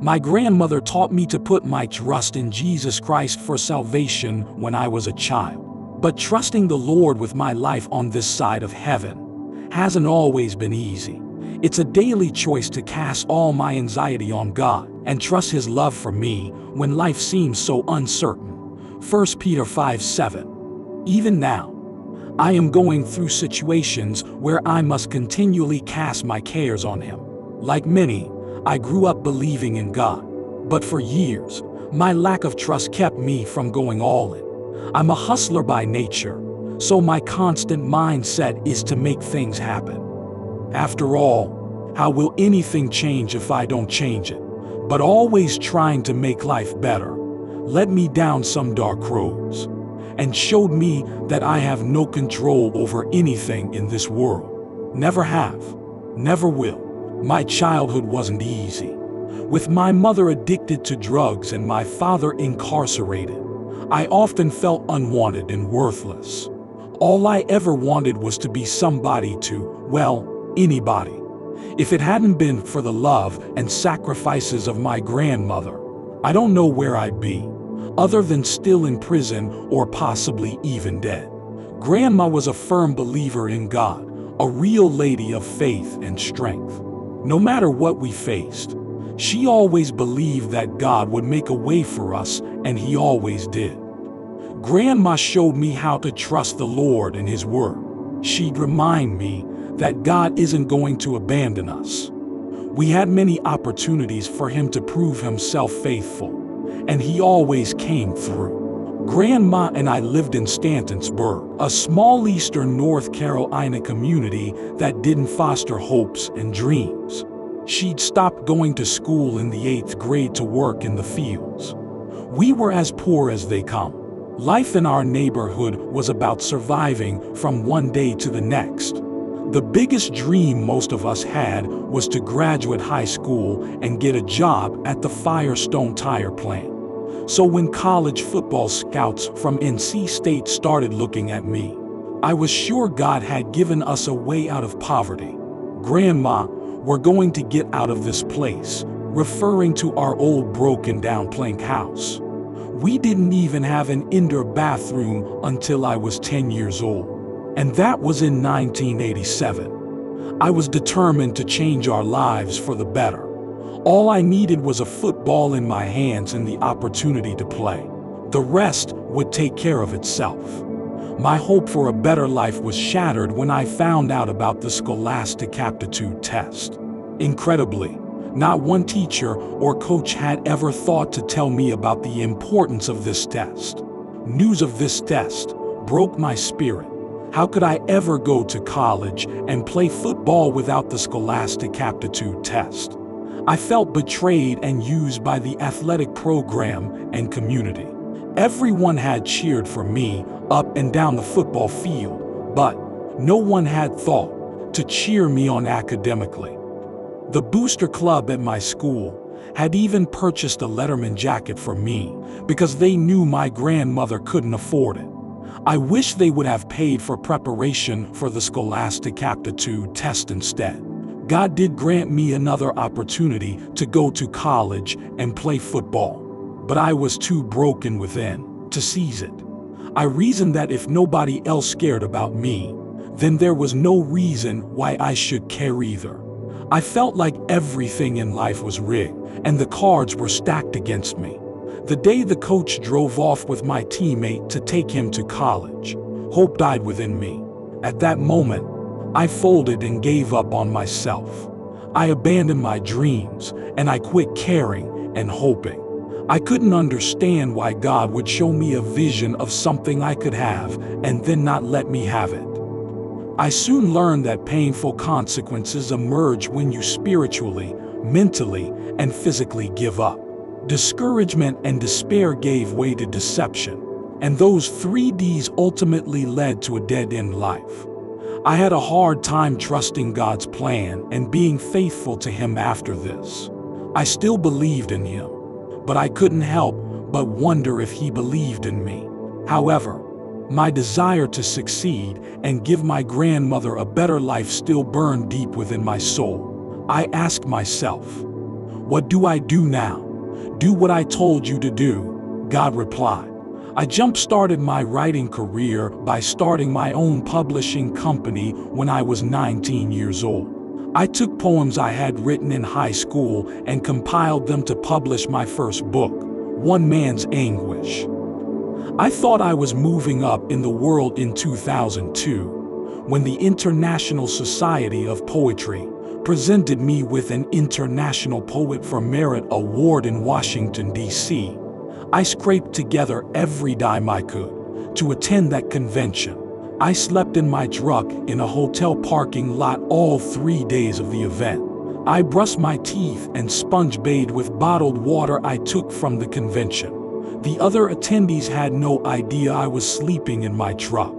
My grandmother taught me to put my trust in Jesus Christ for salvation when I was a child. But trusting the Lord with my life on this side of heaven hasn't always been easy. It's a daily choice to cast all my anxiety on God and trust His love for me when life seems so uncertain. 1 Peter 5 7. Even now, I am going through situations where I must continually cast my cares on Him. Like many, I grew up believing in God, but for years, my lack of trust kept me from going all in. I'm a hustler by nature, so my constant mindset is to make things happen. After all, how will anything change if I don't change it? But always trying to make life better led me down some dark roads and showed me that I have no control over anything in this world. Never have, never will. My childhood wasn't easy. With my mother addicted to drugs and my father incarcerated, I often felt unwanted and worthless. All I ever wanted was to be somebody to, well, anybody. If it hadn't been for the love and sacrifices of my grandmother, I don't know where I'd be other than still in prison or possibly even dead. Grandma was a firm believer in God, a real lady of faith and strength. No matter what we faced, she always believed that God would make a way for us, and He always did. Grandma showed me how to trust the Lord and His Word. She'd remind me that God isn't going to abandon us. We had many opportunities for Him to prove Himself faithful and he always came through. Grandma and I lived in Stantonsburg, a small eastern North Carolina community that didn't foster hopes and dreams. She'd stopped going to school in the eighth grade to work in the fields. We were as poor as they come. Life in our neighborhood was about surviving from one day to the next. The biggest dream most of us had was to graduate high school and get a job at the Firestone tire plant. So when college football scouts from NC State started looking at me, I was sure God had given us a way out of poverty. Grandma, we're going to get out of this place, referring to our old broken down plank house. We didn't even have an indoor bathroom until I was 10 years old. And that was in 1987. I was determined to change our lives for the better. All I needed was a football in my hands and the opportunity to play. The rest would take care of itself. My hope for a better life was shattered when I found out about the Scholastic Aptitude Test. Incredibly, not one teacher or coach had ever thought to tell me about the importance of this test. News of this test broke my spirit. How could I ever go to college and play football without the Scholastic Aptitude Test? I felt betrayed and used by the athletic program and community. Everyone had cheered for me up and down the football field, but no one had thought to cheer me on academically. The booster club at my school had even purchased a Letterman jacket for me because they knew my grandmother couldn't afford it. I wish they would have paid for preparation for the scholastic aptitude test instead. God did grant me another opportunity to go to college and play football, but I was too broken within to seize it. I reasoned that if nobody else cared about me, then there was no reason why I should care either. I felt like everything in life was rigged, and the cards were stacked against me. The day the coach drove off with my teammate to take him to college, hope died within me. At that moment, I folded and gave up on myself. I abandoned my dreams and I quit caring and hoping. I couldn't understand why God would show me a vision of something I could have and then not let me have it. I soon learned that painful consequences emerge when you spiritually, mentally, and physically give up. Discouragement and despair gave way to deception, and those three D's ultimately led to a dead end life. I had a hard time trusting God's plan and being faithful to Him after this. I still believed in Him, but I couldn't help but wonder if He believed in me. However, my desire to succeed and give my grandmother a better life still burned deep within my soul. I asked myself, What do I do now? Do what I told you to do, God replied. I jump-started my writing career by starting my own publishing company when I was 19 years old. I took poems I had written in high school and compiled them to publish my first book, One Man's Anguish. I thought I was moving up in the world in 2002 when the International Society of Poetry presented me with an International Poet for Merit Award in Washington, D.C. I scraped together every dime I could to attend that convention. I slept in my truck in a hotel parking lot all three days of the event. I brushed my teeth and sponge bathed with bottled water I took from the convention. The other attendees had no idea I was sleeping in my truck.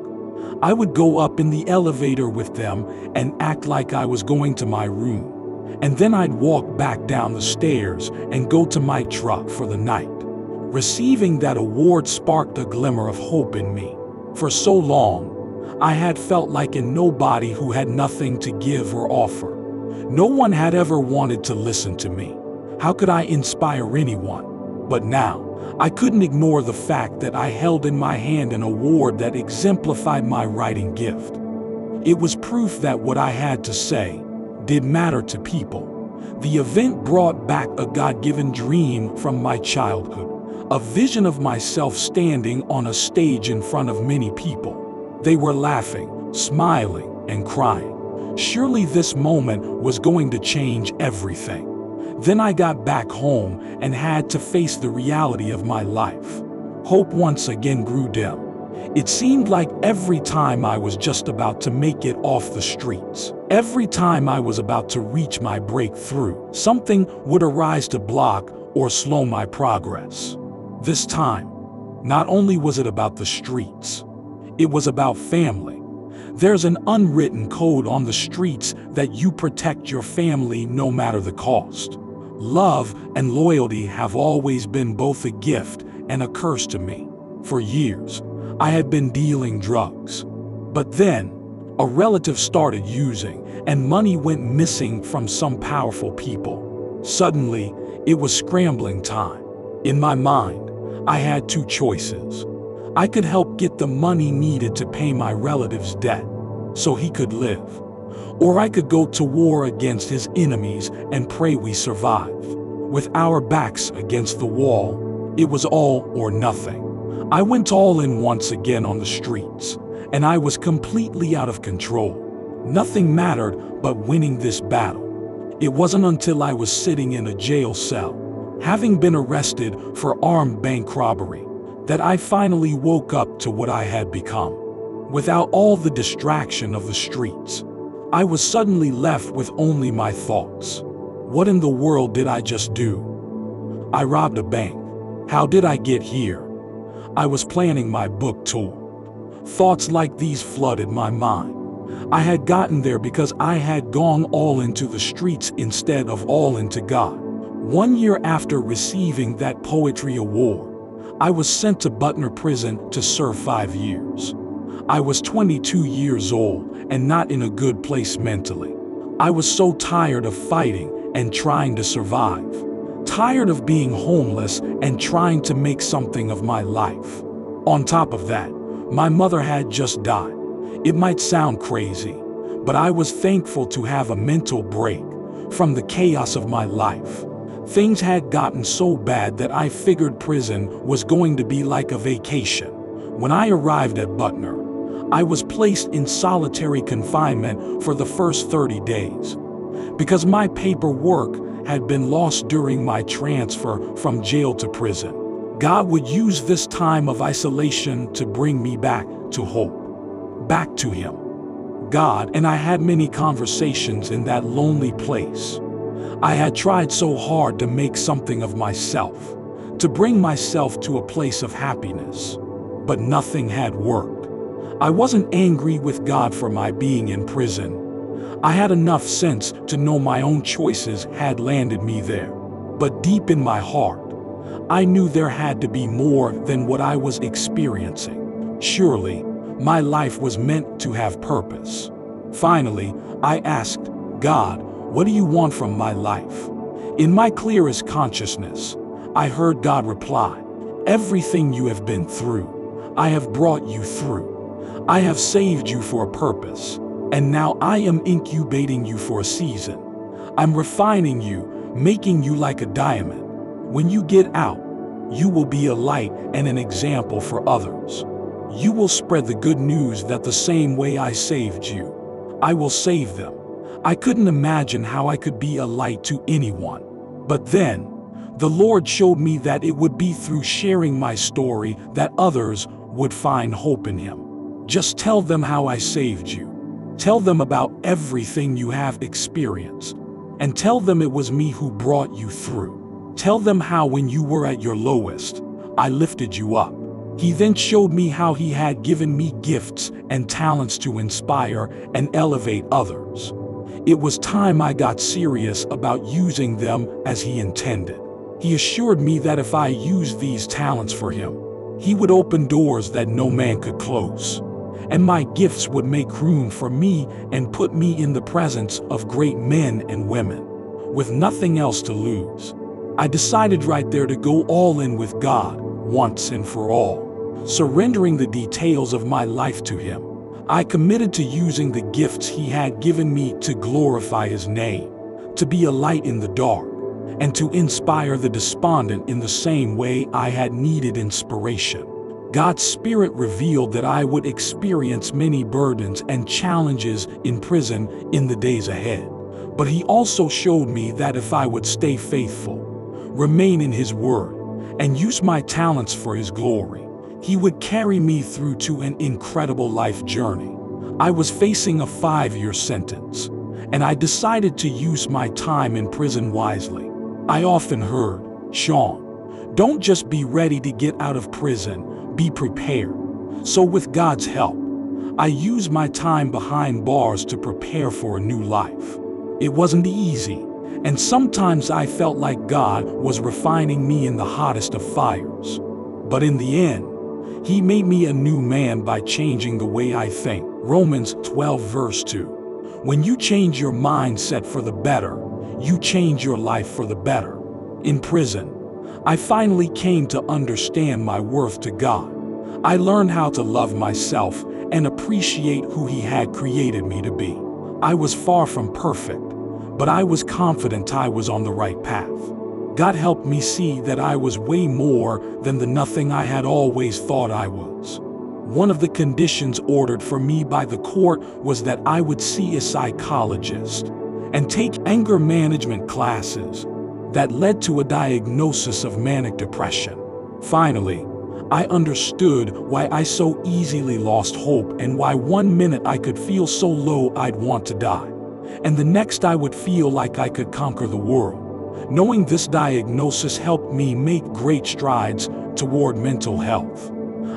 I would go up in the elevator with them and act like I was going to my room. And then I'd walk back down the stairs and go to my truck for the night. Receiving that award sparked a glimmer of hope in me. For so long, I had felt like a nobody who had nothing to give or offer. No one had ever wanted to listen to me. How could I inspire anyone? But now, I couldn't ignore the fact that I held in my hand an award that exemplified my writing gift. It was proof that what I had to say did matter to people. The event brought back a God-given dream from my childhood, a vision of myself standing on a stage in front of many people. They were laughing, smiling, and crying. Surely this moment was going to change everything. Then I got back home and had to face the reality of my life. Hope once again grew dim. It seemed like every time I was just about to make it off the streets, every time I was about to reach my breakthrough, something would arise to block or slow my progress. This time, not only was it about the streets, it was about family. There's an unwritten code on the streets that you protect your family no matter the cost. Love and loyalty have always been both a gift and a curse to me. For years, I had been dealing drugs. But then, a relative started using, and money went missing from some powerful people. Suddenly, it was scrambling time. In my mind, I had two choices. I could help get the money needed to pay my relative's debt so he could live or I could go to war against his enemies and pray we survive. With our backs against the wall, it was all or nothing. I went all in once again on the streets, and I was completely out of control. Nothing mattered but winning this battle. It wasn't until I was sitting in a jail cell, having been arrested for armed bank robbery, that I finally woke up to what I had become. Without all the distraction of the streets, I was suddenly left with only my thoughts. What in the world did I just do? I robbed a bank. How did I get here? I was planning my book tour. Thoughts like these flooded my mind. I had gotten there because I had gone all into the streets instead of all into God. One year after receiving that poetry award, I was sent to Butner Prison to serve five years. I was 22 years old and not in a good place mentally. I was so tired of fighting and trying to survive. Tired of being homeless and trying to make something of my life. On top of that, my mother had just died. It might sound crazy, but I was thankful to have a mental break from the chaos of my life. Things had gotten so bad that I figured prison was going to be like a vacation. When I arrived at Butner, I was placed in solitary confinement for the first 30 days. Because my paperwork had been lost during my transfer from jail to prison, God would use this time of isolation to bring me back to hope, back to Him. God and I had many conversations in that lonely place. I had tried so hard to make something of myself, to bring myself to a place of happiness, but nothing had worked. I wasn't angry with God for my being in prison. I had enough sense to know my own choices had landed me there. But deep in my heart, I knew there had to be more than what I was experiencing. Surely, my life was meant to have purpose. Finally, I asked, God, what do you want from my life? In my clearest consciousness, I heard God reply, Everything you have been through, I have brought you through. I have saved you for a purpose, and now I am incubating you for a season. I'm refining you, making you like a diamond. When you get out, you will be a light and an example for others. You will spread the good news that the same way I saved you, I will save them. I couldn't imagine how I could be a light to anyone. But then, the Lord showed me that it would be through sharing my story that others would find hope in Him. Just tell them how I saved you. Tell them about everything you have experienced. And tell them it was me who brought you through. Tell them how when you were at your lowest, I lifted you up. He then showed me how he had given me gifts and talents to inspire and elevate others. It was time I got serious about using them as he intended. He assured me that if I used these talents for him, he would open doors that no man could close. And my gifts would make room for me and put me in the presence of great men and women, with nothing else to lose. I decided right there to go all in with God, once and for all. Surrendering the details of my life to Him, I committed to using the gifts He had given me to glorify His name, to be a light in the dark, and to inspire the despondent in the same way I had needed inspiration. God's Spirit revealed that I would experience many burdens and challenges in prison in the days ahead. But He also showed me that if I would stay faithful, remain in His Word, and use my talents for His glory, he would carry me through to an incredible life journey. I was facing a five-year sentence, and I decided to use my time in prison wisely. I often heard, Sean, don't just be ready to get out of prison, be prepared. So with God's help, I used my time behind bars to prepare for a new life. It wasn't easy, and sometimes I felt like God was refining me in the hottest of fires. But in the end, he made me a new man by changing the way I think. Romans 12 verse 2. When you change your mindset for the better, you change your life for the better. In prison, I finally came to understand my worth to God. I learned how to love myself and appreciate who He had created me to be. I was far from perfect, but I was confident I was on the right path. God helped me see that I was way more than the nothing I had always thought I was. One of the conditions ordered for me by the court was that I would see a psychologist and take anger management classes that led to a diagnosis of manic depression. Finally, I understood why I so easily lost hope and why one minute I could feel so low I'd want to die, and the next I would feel like I could conquer the world. Knowing this diagnosis helped me make great strides toward mental health.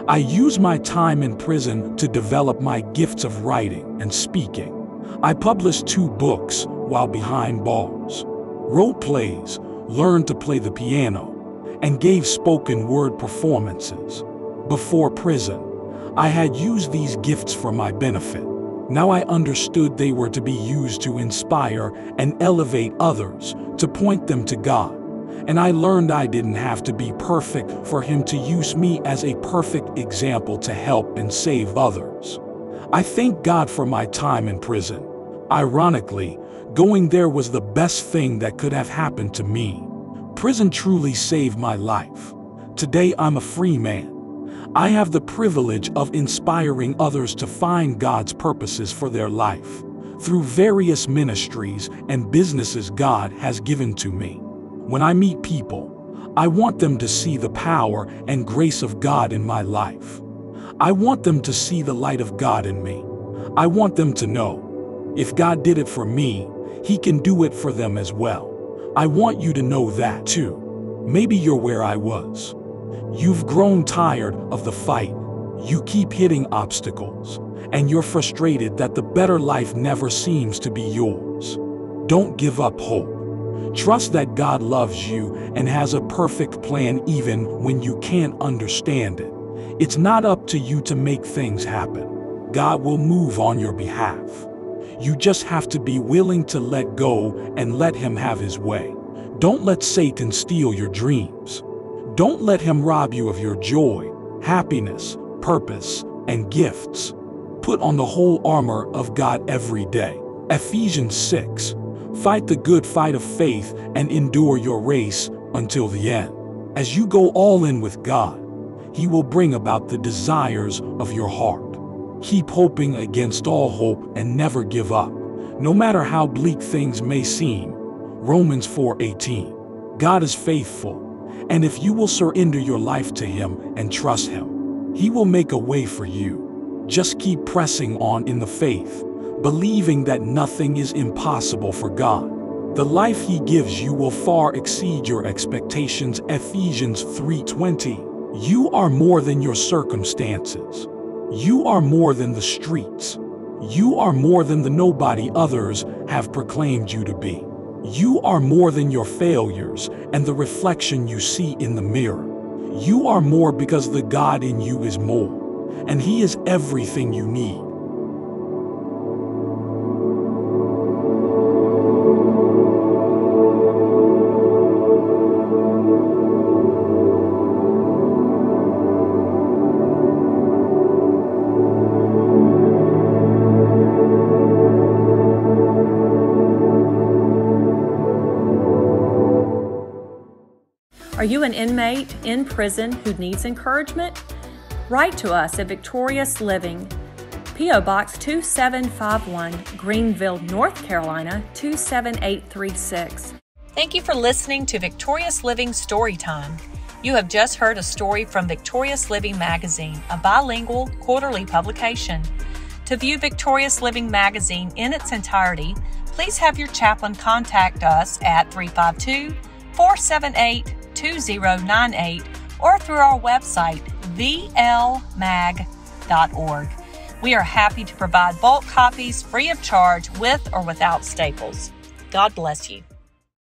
I used my time in prison to develop my gifts of writing and speaking. I published two books while behind bars, wrote plays, learned to play the piano, and gave spoken word performances. Before prison, I had used these gifts for my benefit. Now I understood they were to be used to inspire and elevate others, to point them to God. And I learned I didn't have to be perfect for Him to use me as a perfect example to help and save others. I thank God for my time in prison. Ironically, going there was the best thing that could have happened to me. Prison truly saved my life. Today I'm a free man. I have the privilege of inspiring others to find God's purposes for their life through various ministries and businesses God has given to me. When I meet people, I want them to see the power and grace of God in my life. I want them to see the light of God in me. I want them to know, if God did it for me, He can do it for them as well. I want you to know that too. Maybe you're where I was. You've grown tired of the fight. You keep hitting obstacles, and you're frustrated that the better life never seems to be yours. Don't give up hope. Trust that God loves you and has a perfect plan even when you can't understand it. It's not up to you to make things happen. God will move on your behalf. You just have to be willing to let go and let Him have His way. Don't let Satan steal your dreams. Don't let him rob you of your joy, happiness, purpose, and gifts. Put on the whole armor of God every day. Ephesians 6. Fight the good fight of faith and endure your race until the end. As you go all in with God, He will bring about the desires of your heart. Keep hoping against all hope and never give up, no matter how bleak things may seem. Romans 4:18. God is faithful, and if you will surrender your life to Him and trust Him, He will make a way for you. Just keep pressing on in the faith, believing that nothing is impossible for God. The life He gives you will far exceed your expectations. Ephesians 3:20. You are more than your circumstances. You are more than the streets. You are more than the nobody others have proclaimed you to be. You are more than your failures and the reflection you see in the mirror. You are more because the God in you is more, and He is everything you need. You an inmate in prison who needs encouragement? Write to us at Victorious Living, P.O. Box 2751, Greenville, North Carolina 27836. Thank you for listening to Victorious Living Storytime. You have just heard a story from Victorious Living Magazine, a bilingual quarterly publication. To view Victorious Living Magazine in its entirety, please have your chaplain contact us at 352 478 2098 or through our website, vlmag.org. We are happy to provide bulk copies free of charge with or without staples. God bless you.